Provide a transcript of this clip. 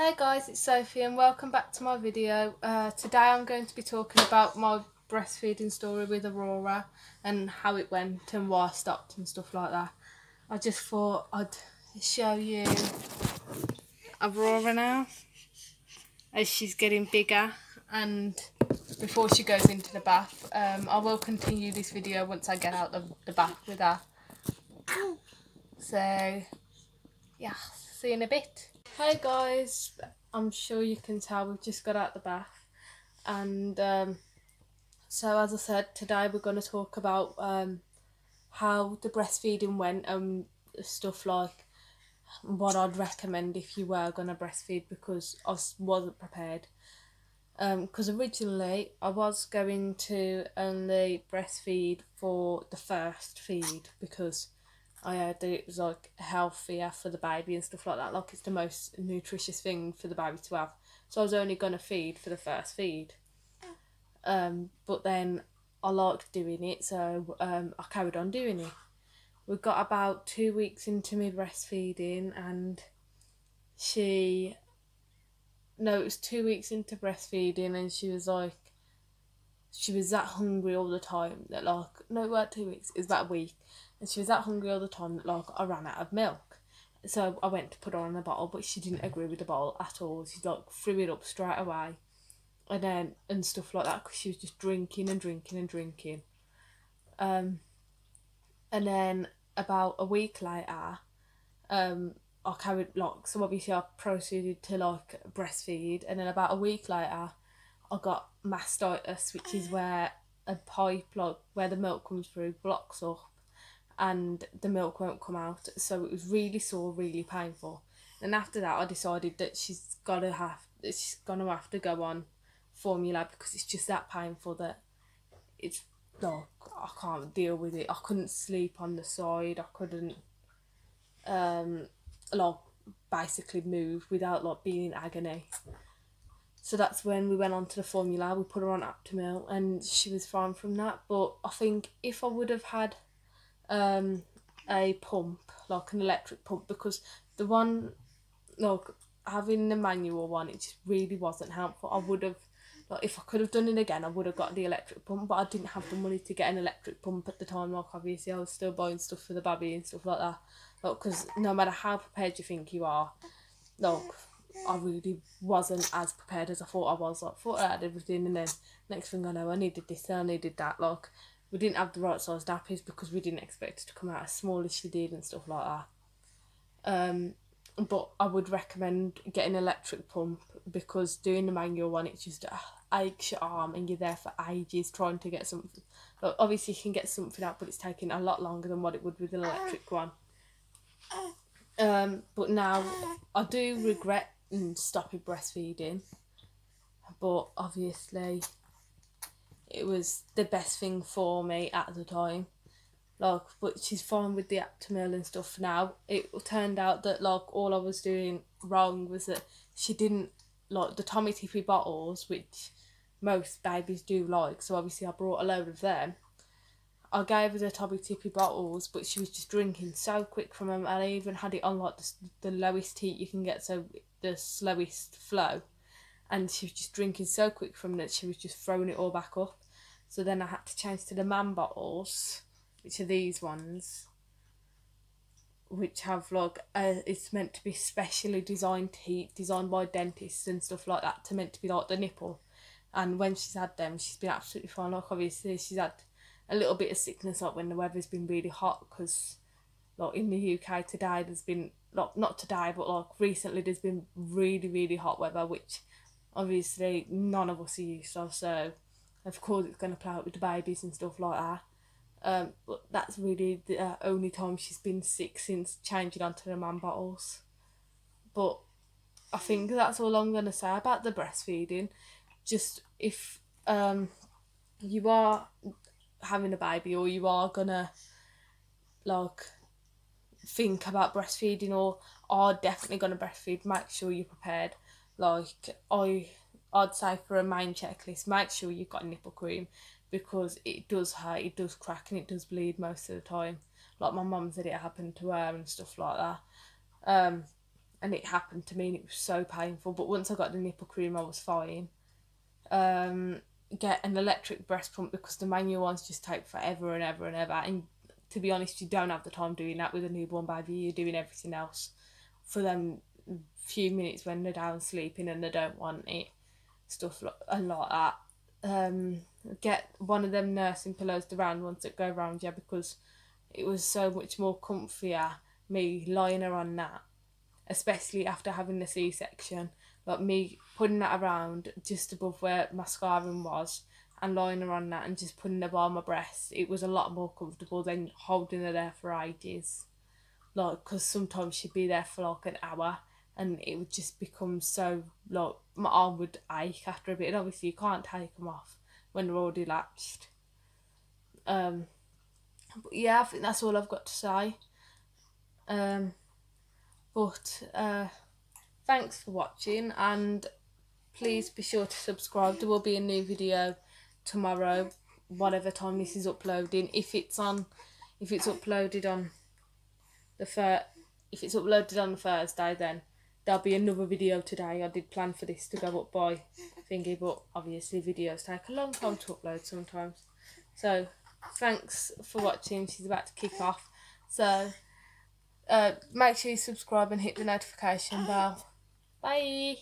Hey guys, it's Sophie and welcome back to my video. Uh, today I'm going to be talking about my breastfeeding story with Aurora and how it went and why I stopped and stuff like that. I just thought I'd show you Aurora now as she's getting bigger and before she goes into the bath. Um, I will continue this video once I get out of the bath with her. So, yeah, see you in a bit. Hey guys, I'm sure you can tell we've just got out the bath. And um, so as I said today we're going to talk about um, how the breastfeeding went and stuff like what I'd recommend if you were going to breastfeed because I wasn't prepared. Because um, originally I was going to only breastfeed for the first feed because I heard that it was like healthier for the baby and stuff like that. Like it's the most nutritious thing for the baby to have. So I was only gonna feed for the first feed. Um, but then I liked doing it, so um, I carried on doing it. We got about two weeks into me breastfeeding, and she. No, it was two weeks into breastfeeding, and she was like, she was that hungry all the time that like no, about two weeks. It was about a week and she was that hungry all the time that like I ran out of milk. So I went to put her on a bottle, but she didn't agree with the bottle at all. She like threw it up straight away, and then and stuff like that because she was just drinking and drinking and drinking. Um, and then about a week later, um, I carried like so obviously I proceeded to like breastfeed, and then about a week later, I got mastitis, which is where a pipe like where the milk comes through blocks up and the milk won't come out. So it was really sore, really painful. And after that, I decided that she's gotta have she's gonna have to go on formula because it's just that painful that it's like I can't deal with it. I couldn't sleep on the side. I couldn't um like basically move without like being in agony. So that's when we went on to the formula. We put her on Aptamil and she was fine from that. But I think if I would have had um, a pump, like an electric pump, because the one, like having the manual one, it just really wasn't helpful. I would have, like, if I could have done it again, I would have got the electric pump, but I didn't have the money to get an electric pump at the time. Like, obviously, I was still buying stuff for the baby and stuff like that. Like, because no matter how prepared you think you are, like, I really wasn't as prepared as I thought I was. Like, thought I had everything, and then next thing I know, I needed this, and I needed that. Like, we didn't have the right size nappies because we didn't expect it to come out as small as she did and stuff like that. Um, but I would recommend getting an electric pump because doing the manual one, it's just uh, aches your arm and you're there for ages trying to get something. But obviously, you can get something out, but it's taking a lot longer than what it would with an electric one. Um, but now I do regret stopping breastfeeding, but obviously it was the best thing for me at the time. Like, but she's fine with the Aptamil and stuff now. It turned out that like all I was doing wrong was that she didn't like the Tommee Tippee bottles, which most babies do like. So obviously I brought a load of them. I gave her the Tommee Tippee bottles, but she was just drinking so quick from them. And I even had it on like the, the lowest heat you can get, so the slowest flow. And she was just drinking so quick from it, she was just throwing it all back up. So then I had to change to the MAM bottles, which are these ones, which have like a, it's meant to be specially designed teeth, designed by dentists and stuff like that, to meant to be like the nipple. And when she's had them, she's been absolutely fine. Like obviously she's had a little bit of sickness like when the weather's been really hot because like in the UK today there's been like not today but like recently there's been really really hot weather which obviously none of us are used to so of course it's going to play out with the babies and stuff like that. Um, but that's really the uh, only time she's been sick since changing onto the MAM bottles. But I think that's all I'm going to say about the breastfeeding. Just if um, you are having a baby or you are going to like think about breastfeeding or are definitely going to breastfeed, make sure you're prepared. Like I I'd say for a main checklist, make sure you've got nipple cream because it does hurt, it does crack, and it does bleed most of the time. Like my mum said, it happened to her and stuff like that. Um, and it happened to me and it was so painful. But once I got the nipple cream, I was fine. Um, get an electric breast pump because the manual ones just take forever and ever and ever. And to be honest, you don't have the time doing that with a newborn baby. You're doing everything else for them few minutes when they're down sleeping and they don't want it. Stuff like, and like that. Um, get one of them nursing pillows, the round ones that go around you because it was so much more comfier me lying her on that, especially after having the C section. Like me putting that around just above where my scarring was and lying around that and just putting her by my breast. It was a lot more comfortable than holding her there for ages. Like, because sometimes she'd be there for like an hour and it would just become so, like, my arm would ache after a bit. And obviously, you can't take them off when they're already latched. Um, but yeah, I think that's all I've got to say. Um, but uh, thanks for watching and please be sure to subscribe. There will be a new video tomorrow, whatever time this is uploading. If it's on, if it's uploaded on the fir- if it's uploaded on Thursday, then there'll be another video today. I did plan for this to go up by thingy, but obviously videos take a long time to upload sometimes. So thanks for watching. She's about to kick off. So uh, make sure you subscribe and hit the notification bell. Bye.